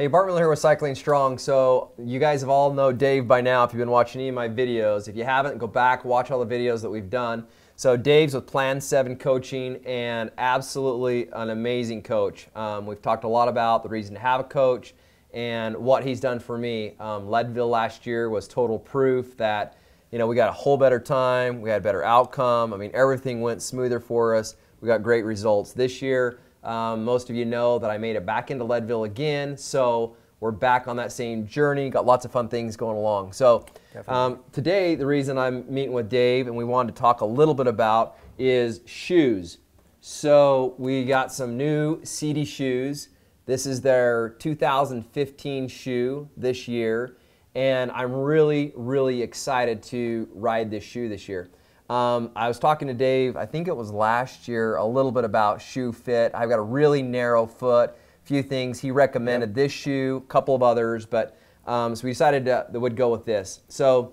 Hey, Bart Miller here with Cycling Strong. So you guys have all know Dave by now if you've been watching any of my videos. If you haven't, go back, watch all the videos that we've done. So Dave's with Plan 7 Coaching and absolutely an amazing coach. Um, we've talked a lot about the reason to have a coach and what he's done for me. Um, Leadville last year was total proof that you know we got a whole better time, we had a better outcome. I mean everything went smoother for us. We got great results this year. Um, most of you know that I made it back into Leadville again, so we're back on that same journey. Got lots of fun things going along. So um, today, the reason I'm meeting with Dave and we wanted to talk a little bit about is shoes. So we got some new Sidi shoes. This is their 2015 shoe this year, and I'm really, really excited to ride this shoe this year. Um, I was talking to Dave, I think it was last year, a little bit about shoe fit. I've got a really narrow foot, a few things. He recommended yep. this shoe, a couple of others, but um, so we decided to, that would go with this. So,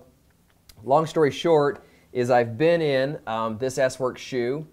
long story short, is I've been in um, this S Works shoe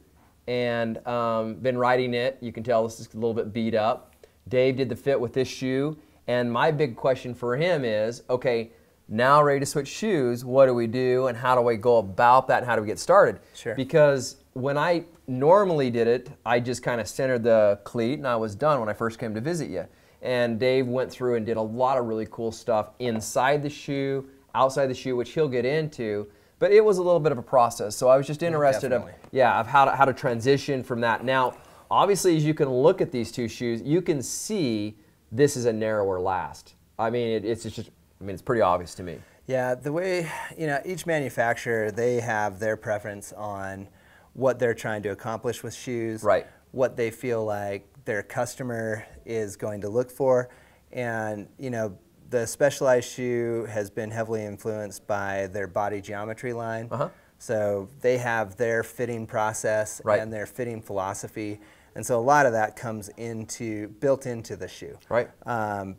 and um, been riding it. You can tell this is a little bit beat up. Dave did the fit with this shoe, and my big question for him is okay, now ready to switch shoes, what do we do and how do we go about that and how do we get started? Sure. Because when I normally did it, I just kind of centered the cleat and I was done when I first came to visit you. And Dave went through and did a lot of really cool stuff inside the shoe, outside the shoe, which he'll get into. But it was a little bit of a process. So I was just interested of yeah, of how to, how to transition from that. Now, obviously as you can look at these two shoes, you can see this is a narrower last. I mean, it, it's just I mean, it's pretty obvious to me. Yeah, the way, you know, each manufacturer, they have their preference on what they're trying to accomplish with shoes, right. what they feel like their customer is going to look for. And, you know, the specialized shoe has been heavily influenced by their body geometry line. Uh-huh. So they have their fitting process right. and their fitting philosophy. And so a lot of that comes into, built into the shoe. Right. Um,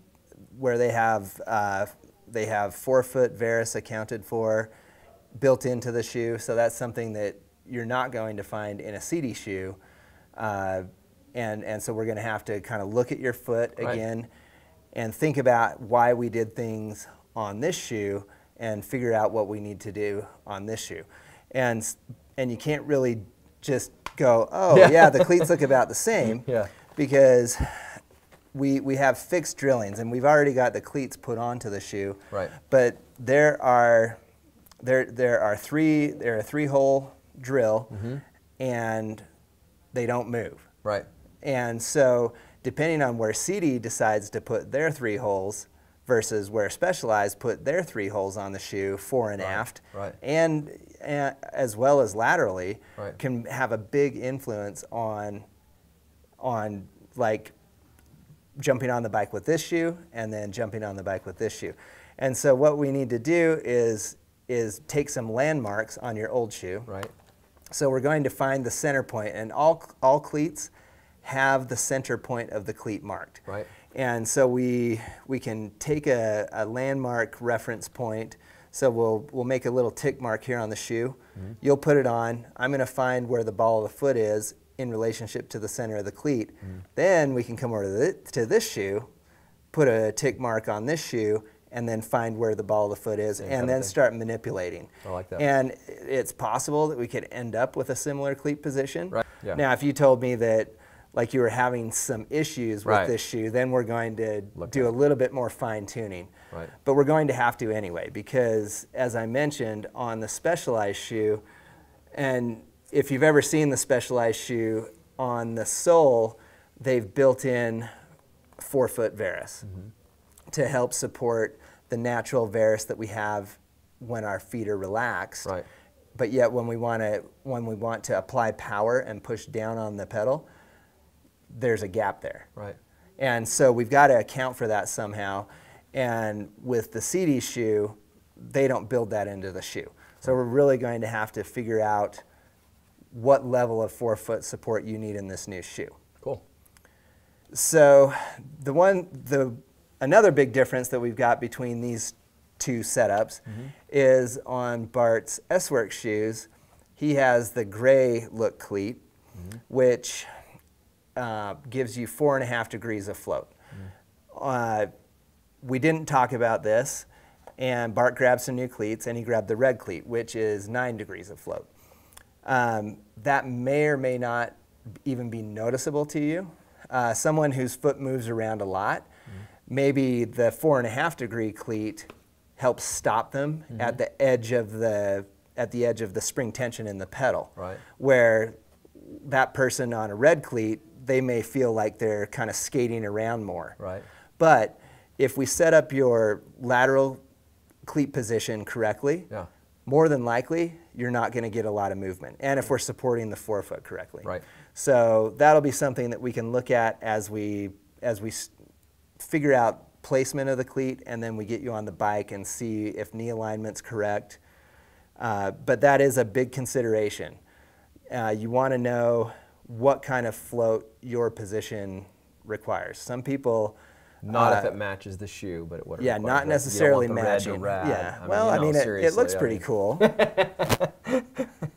where they have uh, they have forefoot varus accounted for built into the shoe, so that's something that you're not going to find in a Sidi shoe. Uh, and, and so we're going to have to kind of look at your foot again right. and think about why we did things on this shoe and figure out what we need to do on this shoe. And, and you can't really just go, oh, yeah, yeah the cleats look about the same. Yeah. Because we, we have fixed drillings and we've already got the cleats put onto the shoe. Right. But there are there there are three there are three hole drill mm-hmm. and they don't move. Right. And so depending on where Sidi decides to put their three holes versus where Specialized put their three holes on the shoe, fore and right. aft, right. and, and as well as laterally, right. can have a big influence on on like jumping on the bike with this shoe and then jumping on the bike with this shoe. And so what we need to do is, is take some landmarks on your old shoe. Right. So we're going to find the center point and all, all cleats have the center point of the cleat marked. Right. And so we, we can take a, a landmark reference point. So we'll, we'll make a little tick mark here on the shoe. Mm -hmm. You'll put it on. I'm going to find where the ball of the foot is in relationship to the center of the cleat. Mm. Then we can come over to, the, to, this shoe, put a tick mark on this shoe, and then find where the ball of the foot is, and then start manipulating. I like that. And it's possible that we could end up with a similar cleat position. Right. Yeah. Now, if you told me that like you were having some issues with right. this shoe, then we're going to Look do a little bit more fine tuning. Right. But we're going to have to anyway, because as I mentioned on the specialized shoe, and if you've ever seen the specialized shoe on the sole, they've built in forefoot varus mm-hmm. to help support the natural varus that we have when our feet are relaxed. Right. But yet, when we want to when we want to apply power and push down on the pedal, there's a gap there. Right. And so we've got to account for that somehow. And with the Sidi shoe, they don't build that into the shoe. So we're really going to have to figure out what level of forefoot support you need in this new shoe. Cool. So the one, the another big difference that we've got between these two setups mm-hmm. is on Bart's S-Work shoes. He has the gray look cleat, mm-hmm. which uh, gives you four and a half degrees of float. Mm-hmm. Uh, we didn't talk about this, and Bart grabbed some new cleats, and he grabbed the red cleat, which is nine degrees of float. Um, that may or may not even be noticeable to you. Uh, someone whose foot moves around a lot, mm-hmm. maybe the four and a half degree cleat helps stop them mm-hmm. at the edge of the at the edge of the spring tension in the pedal. Right. Where that person on a red cleat, they may feel like they're kind of skating around more. Right. But if we set up your lateral cleat position correctly, yeah. More than likely you're not going to get a lot of movement. And if we're supporting the forefoot correctly. Right. So that'll be something that we can look at as we as we figure out placement of the cleat, and then we get you on the bike and see if knee alignment's correct. Uh, but that is a big consideration. Uh, you want to know what kind of float your position requires. Some people not uh, if it matches the shoe, but it would. Yeah, not necessarily matching. Yeah. I well, mean, I mean, it, it, looks pretty cool.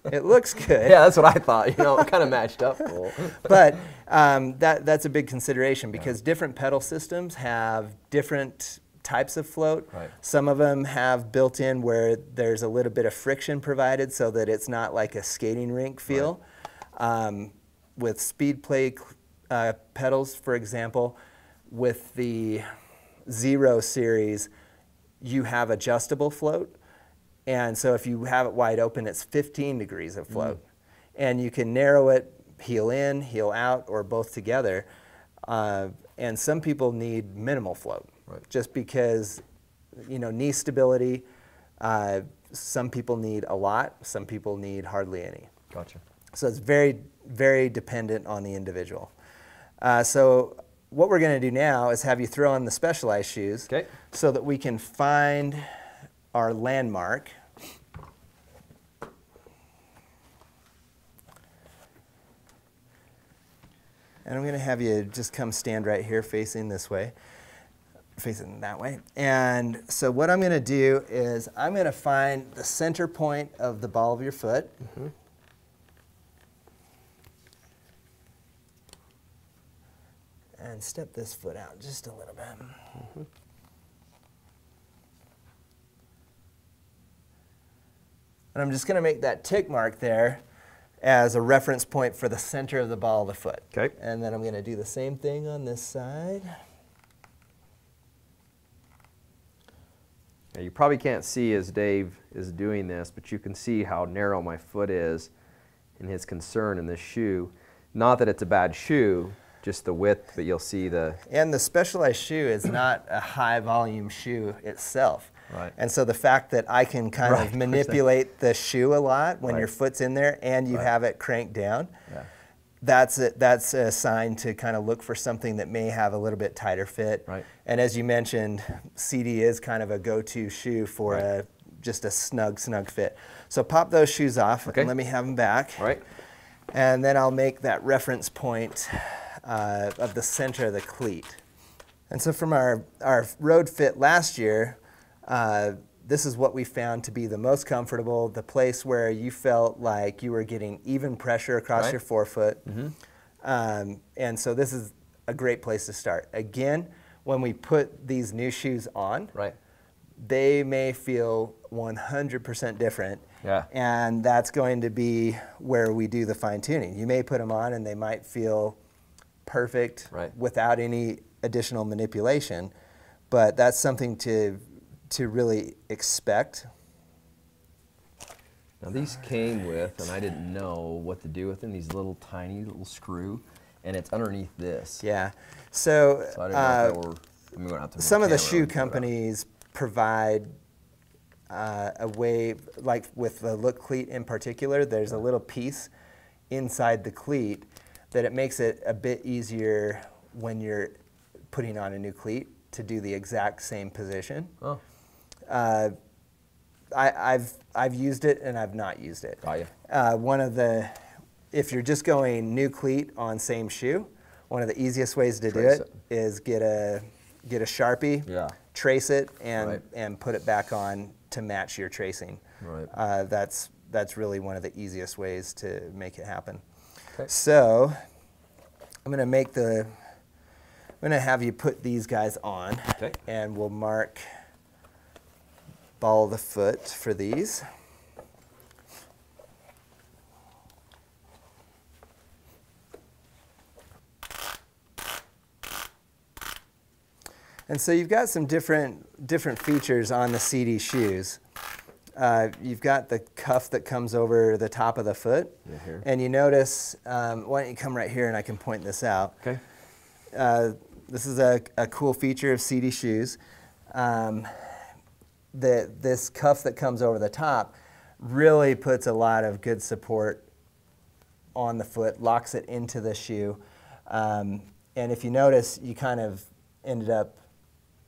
it looks good. Yeah, that's what I thought. You know, it kind of matched up cool. but um, that that's a big consideration because yeah. different pedal systems have different types of float. Right. Some of them have built in where there's a little bit of friction provided so that it's not like a skating rink feel. Right. Um, with Speedplay uh, pedals, for example, with the Zero series, you have adjustable float. And so if you have it wide open, it's 15 degrees of float. Mm. And you can narrow it, heel in, heel out, or both together. Uh, and some people need minimal float, right. just because, you know, knee stability. Uh, some people need a lot, some people need hardly any. Gotcha. So it's very, very dependent on the individual. Uh, so what we're going to do now is have you throw on the specialized shoes okay. so that we can find our landmark. And I'm going to have you just come stand right here facing this way, facing that way. And so what I'm going to do is I'm going to find the center point of the ball of your foot. Mm -hmm. And step this foot out just a little bit. Mm -hmm. And I'm just going to make that tick mark there as a reference point for the center of the ball of the foot. Okay. And then I'm going to do the same thing on this side. Now you probably can't see as Dave is doing this, but you can see how narrow my foot is in his concern in this shoe. Not that it's a bad shoe, just the width, but you'll see the. And the specialized shoe is not a high volume shoe itself. Right. And so the fact that I can kind right. of manipulate the shoe a lot when right. your foot's in there and you have it cranked down, yeah. that's a, that's a sign to kind of look for something that may have a little bit tighter fit. Right. And as you mentioned, Sidi is kind of a go-to shoe for a just a snug, snug fit. So pop those shoes off okay. and let me have them back. Right. And then I'll make that reference point uh, of the center of the cleat. And so from our, our road fit last year, uh, this is what we found to be the most comfortable, the place where you felt like you were getting even pressure across right. your forefoot. Mm -hmm. um, and so this is a great place to start. Again, when we put these new shoes on, right. they may feel 100% different. Yeah. And that's going to be where we do the fine tuning. You may put them on and they might feel perfect right. without any additional manipulation, but that's something to to really expect. Now these came with, and I didn't know what to do with them. These little tiny little screw, and it's underneath this. Yeah. So, so uh, were, some of the shoe companies provide uh, a way, like with the look cleat in particular. There's a little piece inside the cleat that it makes it a bit easier when you're putting on a new cleat to do the exact same position. Oh. Uh, I, have I've used it and I've not used it. Got you. Uh, one of the, if you're just going new cleat on same shoe, one of the easiest ways to trace do it, it is get a get a sharpie, yeah. trace it, and right. and put it back on to match your tracing. Right. Uh, that's that's really one of the easiest ways to make it happen. Okay. So I'm going to make the I'm gonna have you put these guys on, Okay. and we'll mark ball of the foot for these. And so you've got some different different features on the Sidi shoes. Uh, you've got the cuff that comes over the top of the foot, Yeah, here. and you notice. Um, why don't you come right here and I can point this out. Okay. Uh, this is a, a cool feature of Sidi shoes. Um, the, this cuff that comes over the top really puts a lot of good support on the foot, locks it into the shoe. Um, and if you notice, you kind of ended up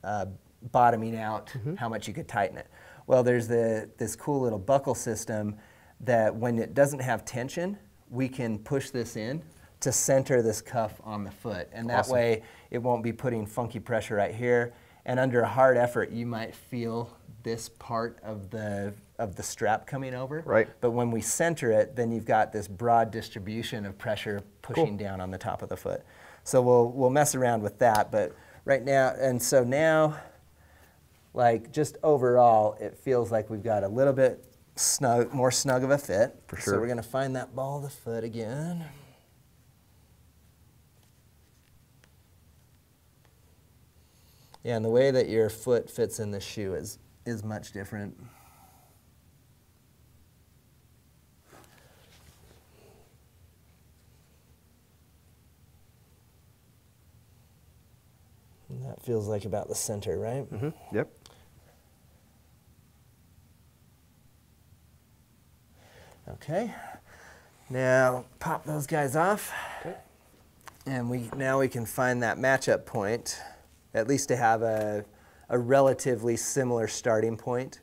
uh, bottoming out how much you could tighten it. Well, there's the, this cool little buckle system that when it doesn't have tension, we can push this in to center this cuff on the foot. And that Awesome. way, it won't be putting funky pressure right here. And under a hard effort, you might feel this part of the, of the strap coming over. Right. But when we center it, then you've got this broad distribution of pressure pushing down on the top of the foot. So we'll, we'll mess around with that. But right now, and so now, like just overall, it feels like we've got a little bit snug, more snug of a fit. For sure. So we're gonna find that ball of the foot again. Yeah, and the way that your foot fits in the shoe is, is much different. Feels like about the center, right? Mm-hmm. Yep. Okay. Now pop those guys off. Okay. And we now we can find that matchup point, at least to have a, a relatively similar starting point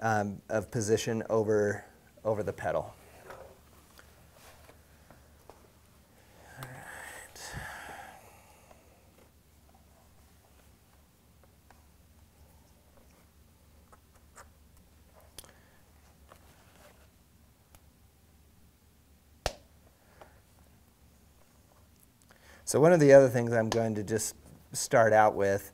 um, of position over over the pedal. So one of the other things I'm going to just start out with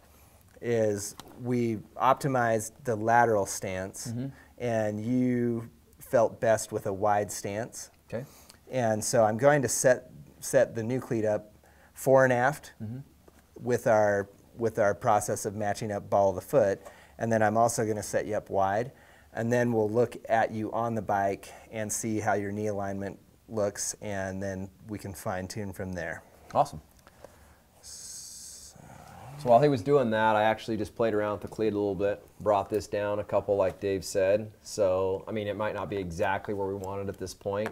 is we optimized the lateral stance, mm-hmm. and you felt best with a wide stance. Okay. And so I'm going to set set the new cleat up fore and aft mm-hmm. with our with our process of matching up ball of the foot, and then I'm also going to set you up wide, and then we'll look at you on the bike and see how your knee alignment looks, and then we can fine tune from there. Awesome. So while he was doing that, I actually just played around with the cleat a little bit, brought this down a couple, like Dave said. So, I mean, it might not be exactly where we wanted at this point,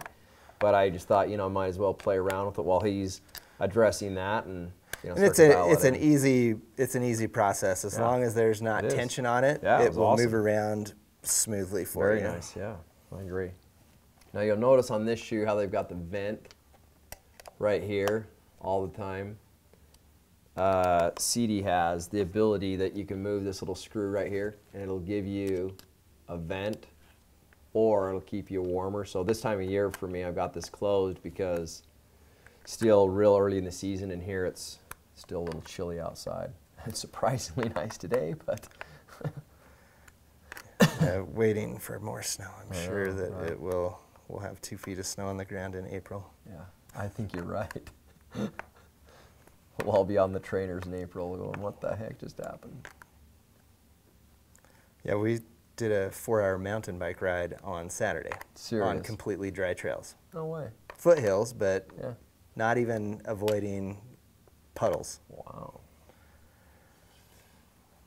but I just thought, you know, I might as well play around with it while he's addressing that and, you know, And it's a it's an easy it's an easy process as Yeah. long as there's not tension on it. Yeah, it it will awesome. move around smoothly for Very you. Very nice, yeah. I agree. Now you'll notice on this shoe how they've got the vent right here all the time. Uh, Sidi has the ability that you can move this little screw right here and it'll give you a vent or it'll keep you warmer. So this time of year for me, I've got this closed because still real early in the season and here it's still a little chilly outside. It's surprisingly nice today, but uh, waiting for more snow. I'm I sure that right. it will. We'll have two feet of snow on the ground in April. Yeah, I think you're right. we'll all be on the trainers in April going, what the heck just happened? Yeah, we did a four-hour mountain bike ride on Saturday on completely dry trails, No way. foothills, but Yeah. not even avoiding puddles. Wow.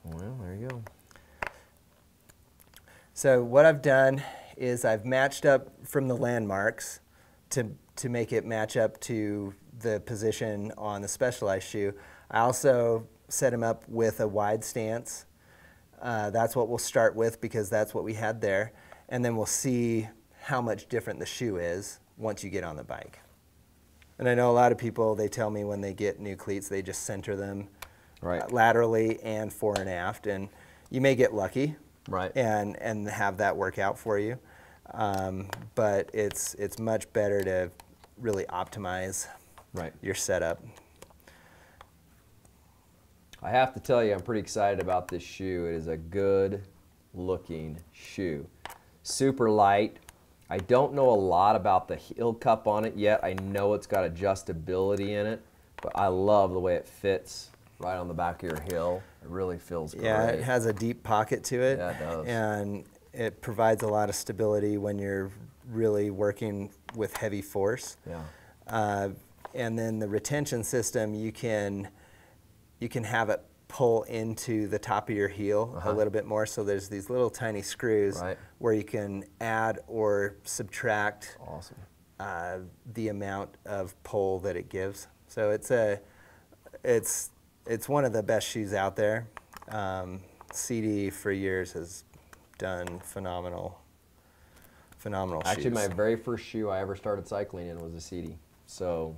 Well, there you go. So what I've done is I've matched up from the landmarks to, to make it match up to the position on the specialized shoe. I also set him up with a wide stance. Uh, that's what we'll start with because that's what we had there. And then we'll see how much different the shoe is once you get on the bike. And I know a lot of people, they tell me when they get new cleats, they just center them Right. uh, laterally and fore and aft. And you may get lucky Right. and and have that work out for you. Um, but it's it's much better to really optimize Right. your setup. I have to tell you, I'm pretty excited about this shoe. It is a good looking shoe. Super light. I don't know a lot about the heel cup on it yet. I know it's got adjustability in it, but I love the way it fits right on the back of your heel. It really feels great. Yeah, it has a deep pocket to it. Yeah, it does. And it provides a lot of stability when you're really working with heavy force. Yeah. Uh, and then the retention system, you can you can have it pull into the top of your heel Uh-huh. a little bit more. So there's these little tiny screws Right. where you can add or subtract Awesome. uh, the amount of pull that it gives. So it's a it's it's one of the best shoes out there. Um, Sidi for years has done phenomenal phenomenal Actually, shoes. my very first shoe I ever started cycling in was a Sidi. So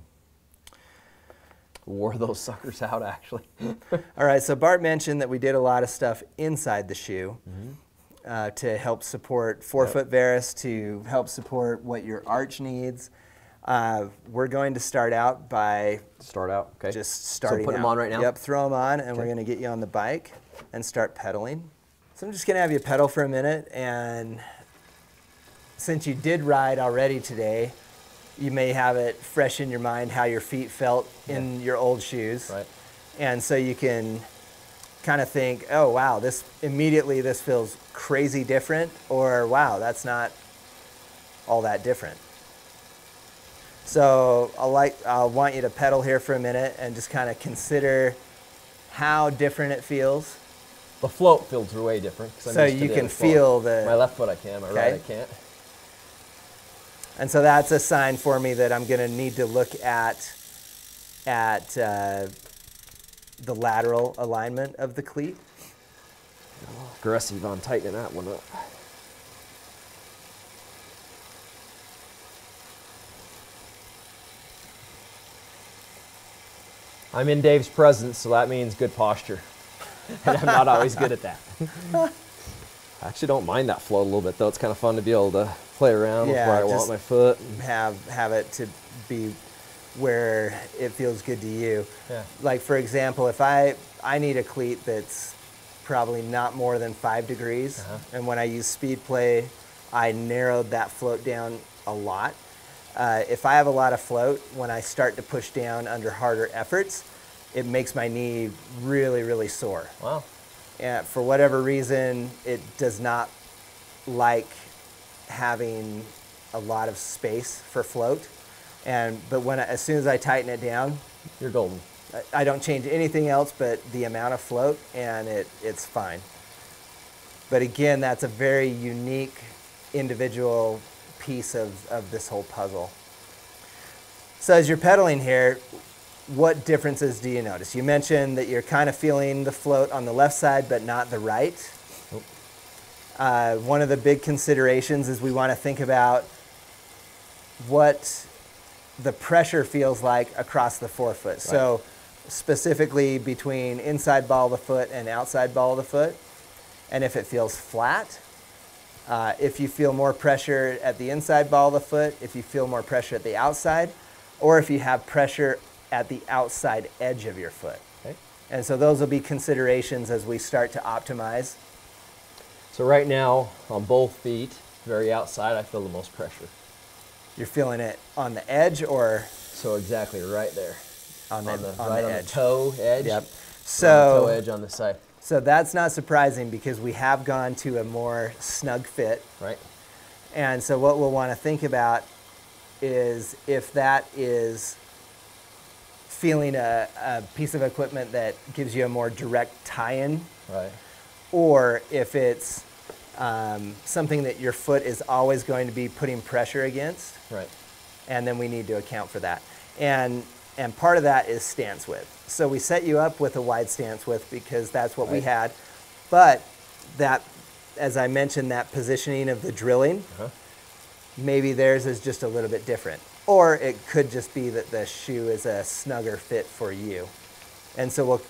wore those suckers out actually. All right, so Bart mentioned that we did a lot of stuff inside the shoe uh, to help support forefoot varus, to help support what your arch needs. Uh, we're going to start out by Start out. Okay. just starting. So put them out. on right now. Yep, throw them on, and we're going to get you on the bike and start pedaling. So I'm just going to have you pedal for a minute, and since you did ride already today, you may have it fresh in your mind how your feet felt in your old shoes. Right. And so you can kind of think, oh wow, this immediately this feels crazy different, or wow, that's not all that different. So I'll like I'll want you to pedal here for a minute and just kind of consider how different it feels. The float feels way different. So you can feel the- My left foot I can, my right I can't. And so that's a sign for me that I'm going to need to look at at uh, the lateral alignment of the cleat. Aggressive on tightening that one up. I'm in Dave's presence, so that means good posture. and I'm not always good at that. I actually don't mind that float a little bit, though. It's kind of fun to be able to play around Yeah, with where I want my foot. have have it to be where it feels good to you. Yeah. Like for example, if I I need a cleat that's probably not more than five degrees, Uh-huh. and when I use Speedplay, I narrowed that float down a lot. Uh, if I have a lot of float, when I start to push down under harder efforts, it makes my knee really really sore Wow. and for whatever reason, it does not like having a lot of space for float. And but when I, as soon as I tighten it down, You're golden. I, I don't change anything else but the amount of float, and it it's fine. But again, that's a very unique, individual piece of, of this whole puzzle. So as you're pedaling here, what differences do you notice? You mentioned that you're kind of feeling the float on the left side, but not the right. Uh, one of the big considerations is we want to think about what the pressure feels like across the forefoot. So specifically between inside ball of the foot and outside ball of the foot, and if it feels flat. Uh, if you feel more pressure at the inside ball of the foot, if you feel more pressure at the outside, or if you have pressure at the outside edge of your foot. Okay. And so those will be considerations as we start to optimize. So right now, on both feet, very outside, I feel the most pressure. You're feeling it on the edge or So exactly right there. on the, on the, on right the on edge. the toe edge. Yep. So toe edge on the side, so that's not surprising because we have gone to a more snug fit. right? And so what we'll want to think about is if that is feeling a, a piece of equipment that gives you a more direct tie-in Right. or if it's um, something that your foot is always going to be putting pressure against, Right. and then we need to account for that. And and part of that is stance width. So we set you up with a wide stance width because that's what we had, but that, as I mentioned, that positioning of the drilling, Uh-huh. maybe theirs is just a little bit different, or it could just be that the shoe is a snugger fit for you. And so we'll,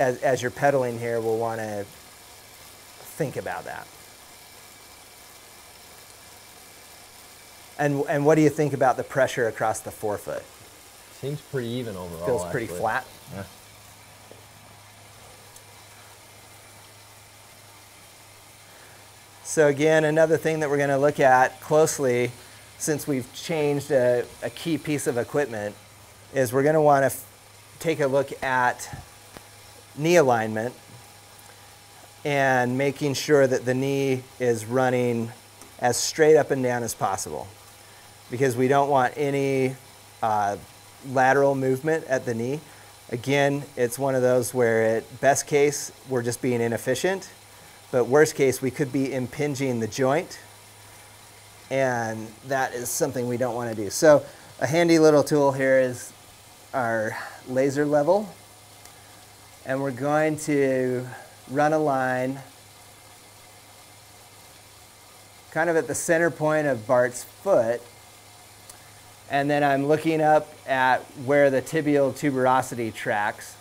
as, as you're pedaling here, we'll want to think about that. And, and what do you think about the pressure across the forefoot? Seems pretty even overall. Feels pretty flat. Yeah. So again, another thing that we're gonna look at closely since we've changed a, a key piece of equipment is we're gonna wanna take a look at knee alignment and making sure that the knee is running as straight up and down as possible because we don't want any uh, lateral movement at the knee. Again, it's one of those where at best case, we're just being inefficient, but worst case, we could be impinging the joint and that is something we don't want to do. So a handy little tool here is our laser level and we're going to run a line kind of at the center point of Bart's foot and then I'm looking up at where the tibial tuberosity tracks,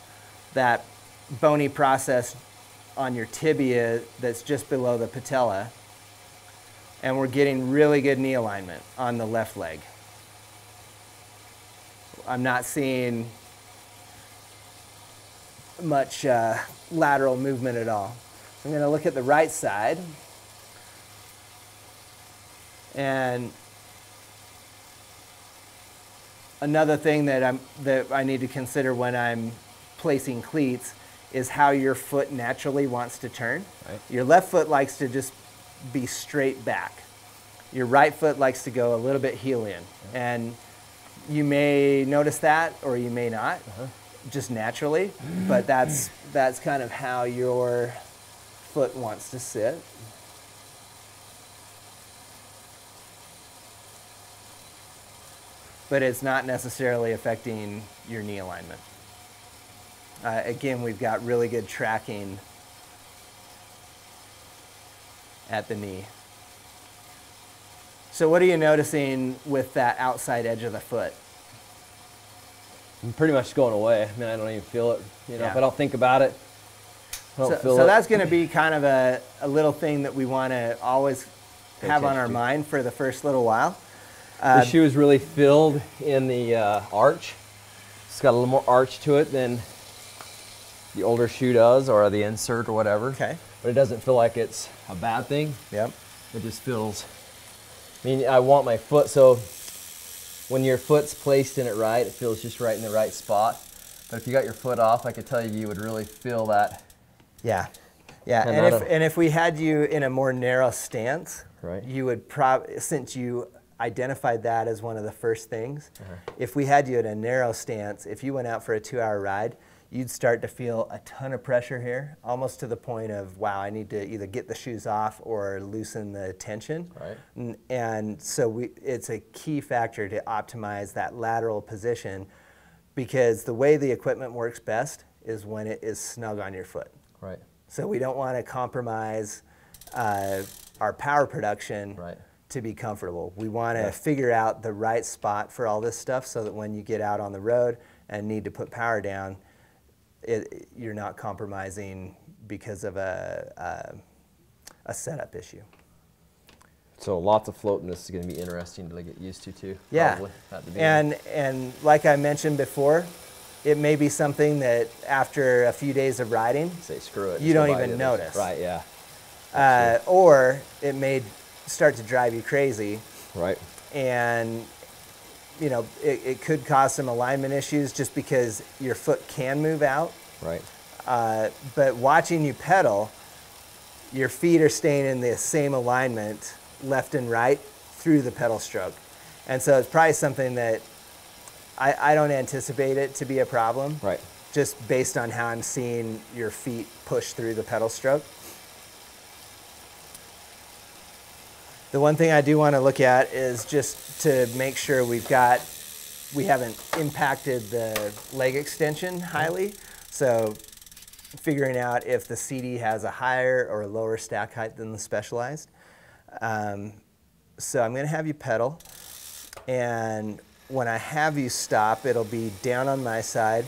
that bony process on your tibia that's just below the patella. And we're getting really good knee alignment on the left leg. I'm not seeing much uh, lateral movement at all. I'm going to look at the right side. And another thing that, I'm, that I need to consider when I'm placing cleats is how your foot naturally wants to turn. Right. Your left foot likes to just be straight back. Your right foot likes to go a little bit heel in. Yeah. And you may notice that or you may not, uh-huh. just naturally, but that's, that's kind of how your foot wants to sit. But it's not necessarily affecting your knee alignment. Uh, again, we've got really good tracking at the knee. So what are you noticing with that outside edge of the foot? I'm pretty much going away. I mean, I don't even feel it. You know, yeah. if I don't think about it, I don't so, feel so it. that's going to be kind of a, a little thing that we want to always have on our mind for the first little while. Uh, the shoe is really filled in the uh, arch. It's got a little more arch to it than the older shoe does or the insert or whatever. Okay. But it doesn't feel like it's a bad thing. Yep. It just feels, I mean, I want my foot, so when your foot's placed in it right, it feels just right in the right spot. But if you got your foot off, I could tell you, you would really feel that. Yeah. Yeah, and, and if, and if we had you in a more narrow stance, right. you would probably, since you identified that as one of the first things. Uh-huh. If we had you at a narrow stance, if you went out for a two hour ride, you'd start to feel a ton of pressure here, almost to the point of, wow, I need to either get the shoes off or loosen the tension. Right. And, and so we, it's a key factor to optimize that lateral position because the way the equipment works best is when it is snug on your foot. Right. So we don't want to compromise uh, our power production. Right to be comfortable. We want to figure out the right spot for all this stuff so that when you get out on the road and need to put power down, it, you're not compromising because of a, a, a setup issue. So lots of float, and this is going to be interesting to get used to too. Yeah, and and like I mentioned before, it may be something that after a few days of riding, say screw it, you don't even notice. Right? Yeah. Uh, or it may start to drive you crazy. Right. And you know, it, it could cause some alignment issues just because your foot can move out. Right. Uh, but watching you pedal, your feet are staying in the same alignment left and right through the pedal stroke. And so it's probably something that I, I don't anticipate it to be a problem. Right. Just based on how I'm seeing your feet push through the pedal stroke. The one thing I do want to look at is just to make sure we've got, we haven't impacted the leg extension highly. So figuring out if the Sidi has a higher or a lower stack height than the specialized. Um, so I'm going to have you pedal. And when I have you stop, it'll be down on my side.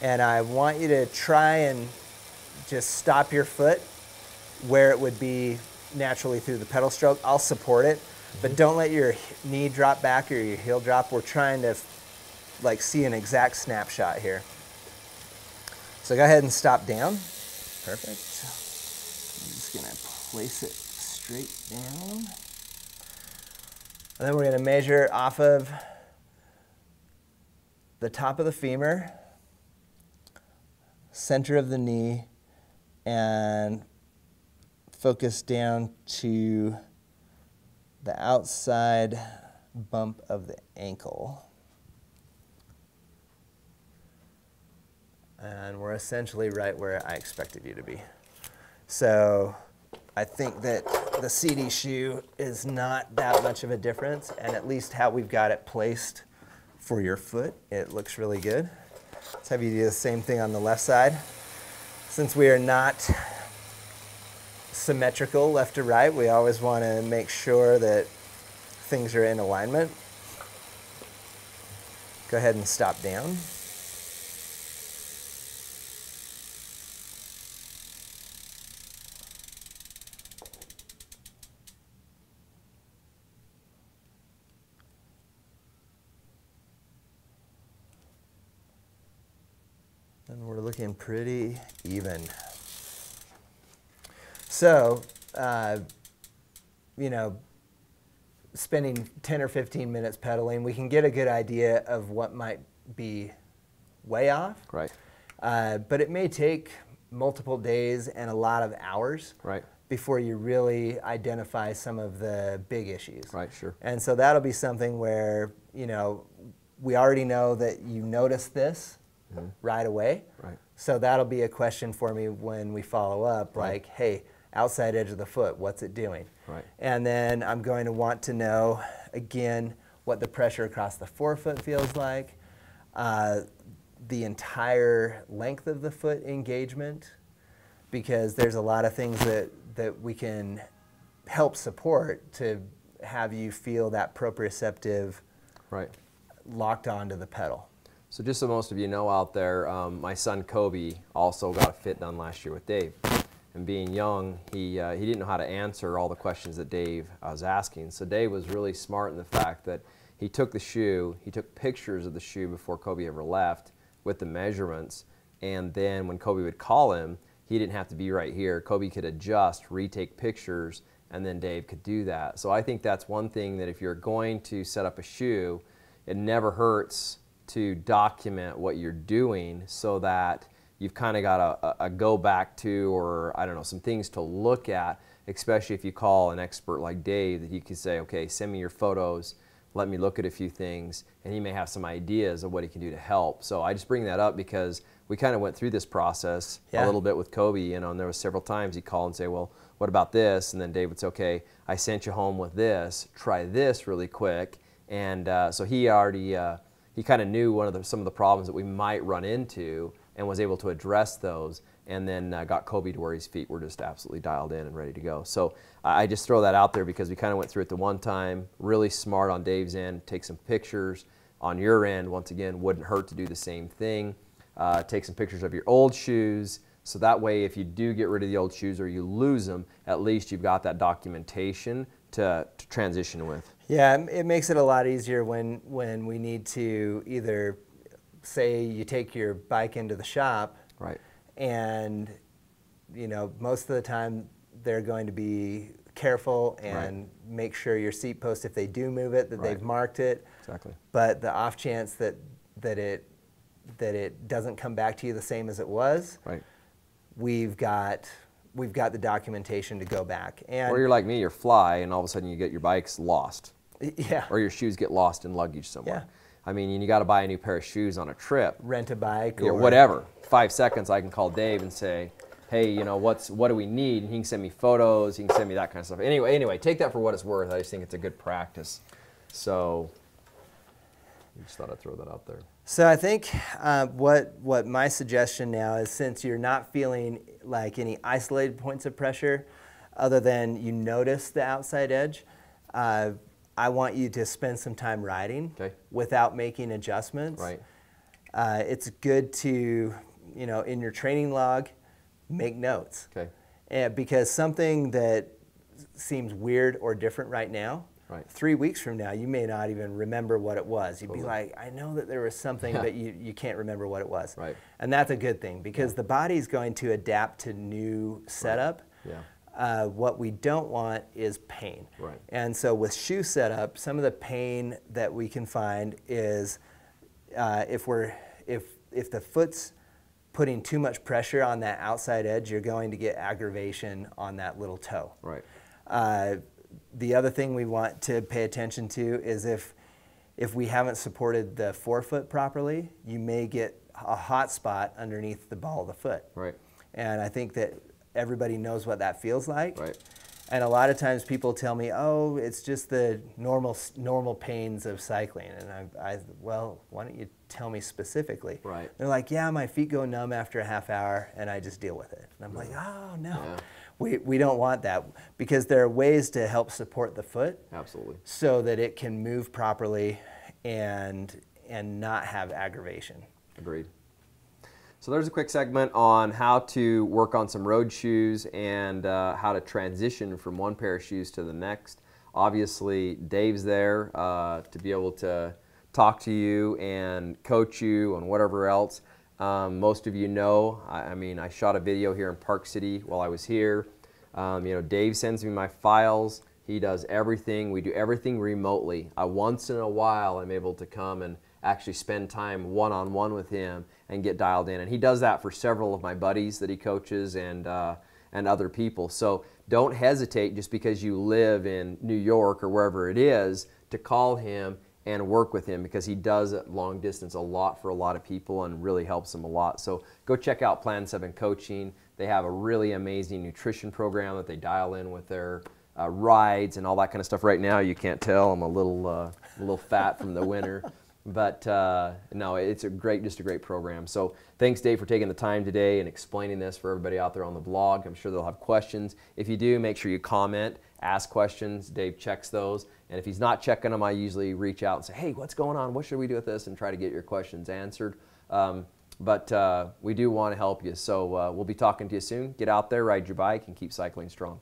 And I want you to try and just stop your foot where it would be naturally through the pedal stroke. I'll support it, but mm-hmm. don't let your knee drop back or your heel drop. We're trying to like see an exact snapshot here. So go ahead and stop down. Perfect. I'm just gonna place it straight down. And then we're going to measure off of the top of the femur, center of the knee, and focus down to the outside bump of the ankle. And we're essentially right where I expected you to be. So I think that the Sidi shoe is not that much of a difference, and at least how we've got it placed for your foot, it looks really good. Let's have you do the same thing on the left side. Since we are not symmetrical left to right, we always want to make sure that things are in alignment. Go ahead and stop down. And we're looking pretty even. So, uh, you know, spending 10 or 15 minutes pedaling, we can get a good idea of what might be way off. Right. Uh, but it may take multiple days and a lot of hours Right. before you really identify some of the big issues. Right. Sure. And so that'll be something where, you know, we already know that you notice this right away. Right. So that'll be a question for me when we follow up, Right. like, hey, outside edge of the foot, what's it doing? Right. And then I'm going to want to know, again, what the pressure across the forefoot feels like, uh, the entire length of the foot engagement, because there's a lot of things that, that we can help support to have you feel that proprioceptive Right. locked onto the pedal. So just so most of you know out there, um, my son Kobe also got a fit done last year with Dave. And being young, he, uh, he didn't know how to answer all the questions that Dave was asking. So Dave was really smart in the fact that he took the shoe, he took pictures of the shoe before Kobe ever left with the measurements. And then when Kobe would call him, he didn't have to be right here. Kobe could adjust, retake pictures, and then Dave could do that. So I think that's one thing that if you're going to set up a shoe, it never hurts to document what you're doing so that you've kind of got a, a, go back to or I don't know some things to look at especially if you call an expert like Dave that he could say okay send me your photos. Let me look at a few things and he may have some ideas of what he can do to help. So I just bring that up because we kind of went through this process Yeah. a little bit with Kobe you know and there was several times he'd call and say well what about this? And then Dave would say okay I sent you home with this. Try this really quick. And uh, so he already uh, he kind of knew one of the, some of the problems that we might run into and was able to address those and then uh, got Kobe to where his feet were just absolutely dialed in and ready to go. So I just throw that out there because we kind of went through it the one time, really smart on Dave's end, take some pictures. On your end, once again, wouldn't hurt to do the same thing. Uh, take some pictures of your old shoes. So that way, if you do get rid of the old shoes or you lose them, at least you've got that documentation to, to transition with. Yeah, it makes it a lot easier when, when we need to either say you take your bike into the shop Right. and you know most of the time they're going to be careful and make sure your seat post if they do move it that Right. they've marked it Exactly. but the off chance that that it that it doesn't come back to you the same as it was Right. we've got we've got the documentation to go back and Or you're like me, you're fly, and all of a sudden you get your bikes lost, yeah or your shoes get lost in luggage somewhere. Yeah. I mean, you got to buy a new pair of shoes on a trip, rent a bike or or whatever. Five seconds, I can call Dave and say, "Hey, you know what's what do we need?" And he can send me photos. He can send me that kind of stuff. Anyway, anyway, take that for what it's worth. I just think it's a good practice. So, I just thought I'd throw that out there. So I think uh, what what my suggestion now is since you're not feeling like any isolated points of pressure, other than you notice the outside edge, uh, I want you to spend some time riding Okay. without making adjustments. Right. Uh, it's good to you know in your training log make notes. Okay. And because something that seems weird or different right now, Right. three weeks from now, you may not even remember what it was. You'd be like, I know that there was something, Yeah. but you, you can't remember what it was. Right. And that's a good thing because the body's going to adapt to new setup. Yeah. Uh, what we don't want is pain. Right. And so with shoe setup, some of the pain that we can find is uh, if we're if if the foot's putting too much pressure on that outside edge, you're going to get aggravation on that little toe. Right. Uh, the other thing we want to pay attention to is if if we haven't supported the forefoot properly, you may get a hot spot underneath the ball of the foot. Right. And I think that everybody knows what that feels like. Right. And a lot of times people tell me, "Oh, it's just the normal normal pains of cycling." And I, I well, why don't you tell me specifically? Right. They're like, "Yeah, my feet go numb after a half hour, and I just deal with it." And I'm like, "Oh no, Yeah. we we don't want that because there are ways to help support the foot Absolutely. so that it can move properly and and not have aggravation." Agreed. So there's a quick segment on how to work on some road shoes and uh, how to transition from one pair of shoes to the next. Obviously, Dave's there uh, to be able to talk to you and coach you and whatever else. Um, most of you know, I, I mean, I shot a video here in Park City while I was here. Um, you know, Dave sends me my files. He does everything. We do everything remotely. I, once in a while, I'm able to come and actually spend time one on one with him and get dialed in. And he does that for several of my buddies that he coaches and uh, and other people. So don't hesitate just because you live in New York or wherever it is to call him and work with him because he does long distance a lot for a lot of people and really helps them a lot. So go check out Plan 7 Coaching. They have a really amazing nutrition program that they dial in with their uh, rides and all that kind of stuff. Right now, you can't tell I'm a little uh, a little fat from the winter. But uh, no, it's a great, just a great program. So thanks, Dave, for taking the time today and explaining this for everybody out there on the blog. I'm sure they'll have questions. If you do, make sure you comment, ask questions. Dave checks those. And if he's not checking them, I usually reach out and say, hey, what's going on? What should we do with this? And try to get your questions answered. Um, but uh, we do want to help you. So uh, we'll be talking to you soon. Get out there, ride your bike, and keep cycling strong.